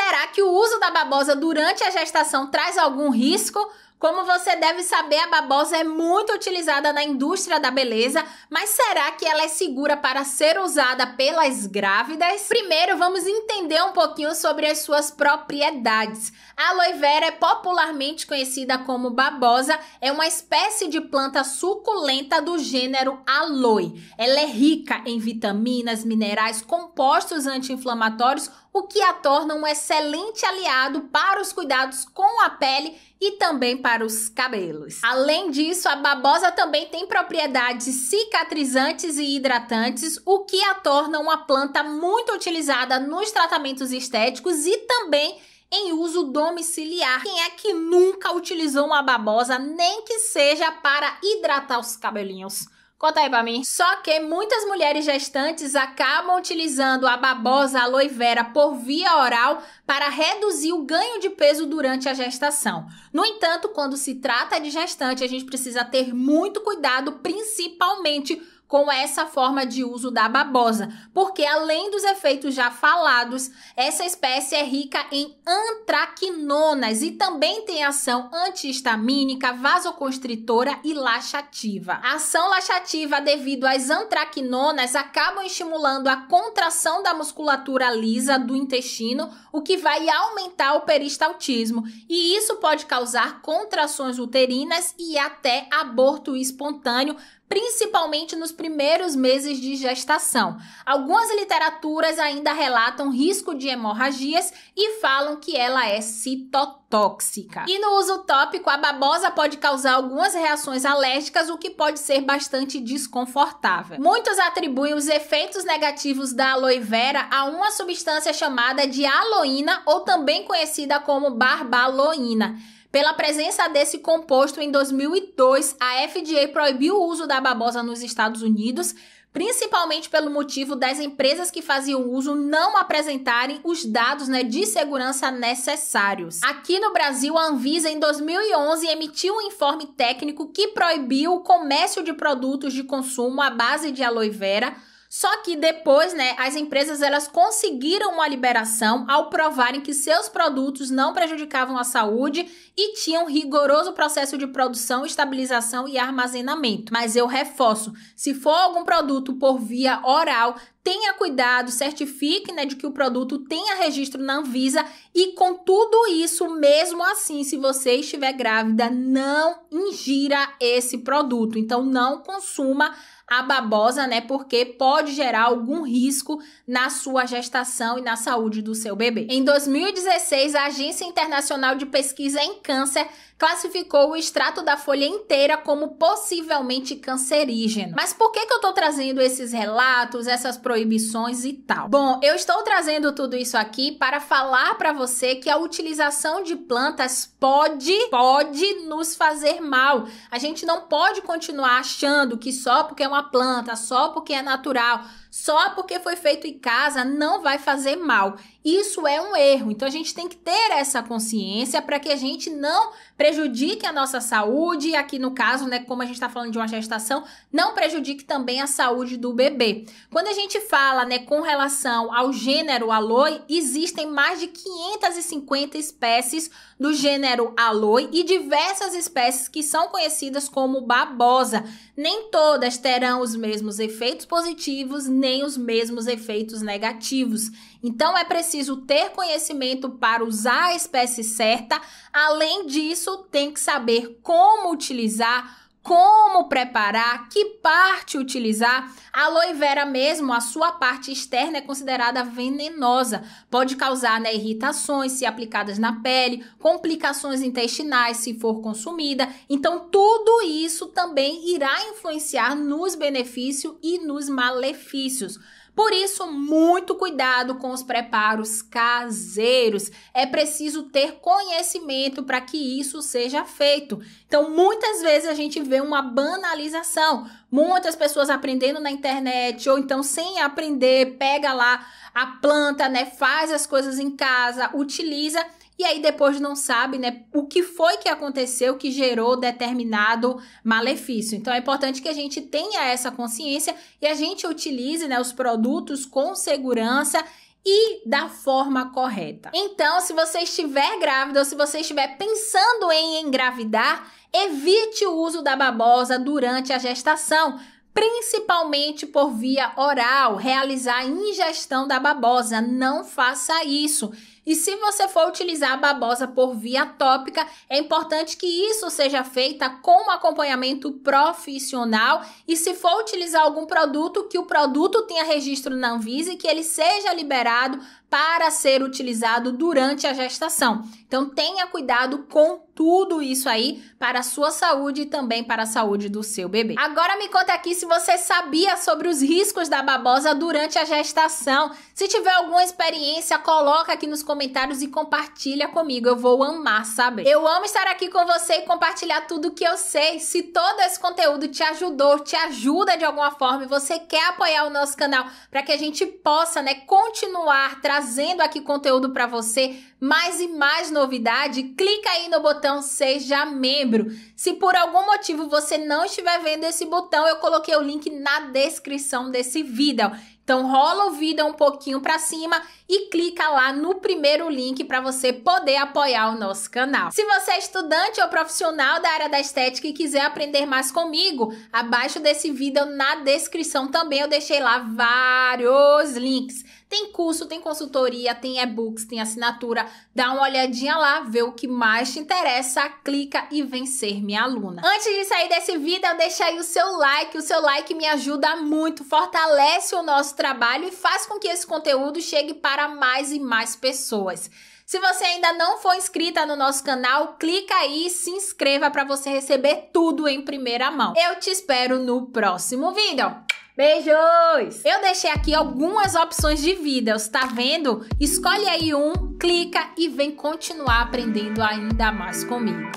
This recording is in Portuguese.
será que o uso da babosa durante a gestação traz algum risco? Como você deve saber, a babosa é muito utilizada na indústria da beleza, mas será que ela é segura para ser usada pelas grávidas? Primeiro, vamos entender um pouquinho sobre as suas propriedades. A aloe vera é popularmente conhecida como babosa, é uma espécie de planta suculenta do gênero aloe. Ela é rica em vitaminas, minerais, compostos anti-inflamatórios, o que a torna um excelente aliado para os cuidados com a pele e também para os cabelos. Além disso, a babosa também tem propriedades cicatrizantes e hidratantes, o que a torna uma planta muito utilizada nos tratamentos estéticos e também em uso domiciliar. Quem é que nunca utilizou uma babosa, nem que seja para hidratar os cabelinhos? Conta aí pra mim. Só que muitas mulheres gestantes acabam utilizando a babosa aloe vera por via oral para reduzir o ganho de peso durante a gestação. No entanto, quando se trata de gestante, a gente precisa ter muito cuidado, principalmente com essa forma de uso da babosa, porque além dos efeitos já falados, essa espécie é rica em antraquinonas e também tem ação antihistamínica, vasoconstritora e laxativa. A ação laxativa devido às antraquinonas acabam estimulando a contração da musculatura lisa do intestino, o que vai aumentar o peristaltismo, e isso pode causar contrações uterinas e até aborto espontâneo, principalmente nos primeiros meses de gestação. Algumas literaturas ainda relatam risco de hemorragias e falam que ela é citotóxica. E no uso tópico, a babosa pode causar algumas reações alérgicas, o que pode ser bastante desconfortável. Muitos atribuem os efeitos negativos da aloe vera a uma substância chamada de aloína ou também conhecida como barbaloína pela presença desse composto, em 2002, a FDA proibiu o uso da babosa nos Estados Unidos, principalmente pelo motivo das empresas que faziam uso não apresentarem os dados né, de segurança necessários. Aqui no Brasil, a Anvisa, em 2011, emitiu um informe técnico que proibiu o comércio de produtos de consumo à base de aloe vera só que depois, né, as empresas elas conseguiram uma liberação ao provarem que seus produtos não prejudicavam a saúde e tinham rigoroso processo de produção, estabilização e armazenamento. Mas eu reforço, se for algum produto por via oral, tenha cuidado, certifique né, de que o produto tenha registro na Anvisa e com tudo isso, mesmo assim, se você estiver grávida, não ingira esse produto. Então não consuma a babosa, né? Porque pode gerar algum risco na sua gestação e na saúde do seu bebê. Em 2016, a Agência Internacional de Pesquisa em Câncer classificou o extrato da folha inteira como possivelmente cancerígeno. Mas por que, que eu tô trazendo esses relatos, essas proibições e tal? Bom, eu estou trazendo tudo isso aqui para falar para você que a utilização de plantas pode, pode nos fazer mal. A gente não pode continuar achando que só porque é uma planta, só porque é natural, só porque foi feito em casa não vai fazer mal. Isso é um erro. Então a gente tem que ter essa consciência para que a gente não prejudique a nossa saúde, aqui no caso, né, como a gente está falando de uma gestação, não prejudique também a saúde do bebê. Quando a gente fala, né, com relação ao gênero aloe, existem mais de 550 espécies do gênero aloe e diversas espécies que são conhecidas como babosa. Nem todas terão os mesmos efeitos positivos, nem os mesmos efeitos negativos. Então é preciso ter conhecimento para usar a espécie certa. Além disso, tem que saber como utilizar como preparar, que parte utilizar. A aloe vera mesmo, a sua parte externa é considerada venenosa. Pode causar né, irritações se aplicadas na pele, complicações intestinais se for consumida. Então, tudo isso também irá influenciar nos benefícios e nos malefícios. Por isso, muito cuidado com os preparos caseiros. É preciso ter conhecimento para que isso seja feito. Então, muitas vezes a gente vê uma banalização. Muitas pessoas aprendendo na internet ou então sem aprender, pega lá a planta, né, faz as coisas em casa, utiliza e aí depois não sabe, né, o que foi que aconteceu que gerou determinado malefício. Então é importante que a gente tenha essa consciência e a gente utilize, né, os produtos com segurança e da forma correta. Então, se você estiver grávida ou se você estiver pensando em engravidar, evite o uso da babosa durante a gestação, principalmente por via oral, realizar a ingestão da babosa. Não faça isso. E se você for utilizar a babosa por via tópica, é importante que isso seja feita com um acompanhamento profissional e se for utilizar algum produto, que o produto tenha registro na Anvisa e que ele seja liberado para ser utilizado durante a gestação. Então tenha cuidado com tudo isso aí para a sua saúde e também para a saúde do seu bebê. Agora me conta aqui se você sabia sobre os riscos da babosa durante a gestação. Se tiver alguma experiência, coloca aqui nos comentários e compartilha comigo. Eu vou amar saber. Eu amo estar aqui com você e compartilhar tudo que eu sei. Se todo esse conteúdo te ajudou, te ajuda de alguma forma e você quer apoiar o nosso canal para que a gente possa, né, continuar trazendo trazendo aqui conteúdo para você, mais e mais novidade, clica aí no botão seja membro. Se por algum motivo você não estiver vendo esse botão, eu coloquei o link na descrição desse vídeo. Então rola o vídeo um pouquinho para cima e clica lá no primeiro link para você poder apoiar o nosso canal. Se você é estudante ou profissional da área da estética e quiser aprender mais comigo, abaixo desse vídeo na descrição também eu deixei lá vários links. Tem curso, tem consultoria, tem e-books, tem assinatura. Dá uma olhadinha lá, vê o que mais te interessa, clica e vem ser minha aluna. Antes de sair desse vídeo, deixa aí o seu like. O seu like me ajuda muito, fortalece o nosso trabalho e faz com que esse conteúdo chegue para mais e mais pessoas. Se você ainda não for inscrita no nosso canal, clica aí e se inscreva para você receber tudo em primeira mão. Eu te espero no próximo vídeo. Beijos! Eu deixei aqui algumas opções de vídeos, tá vendo? Escolhe aí um, clica e vem continuar aprendendo ainda mais comigo.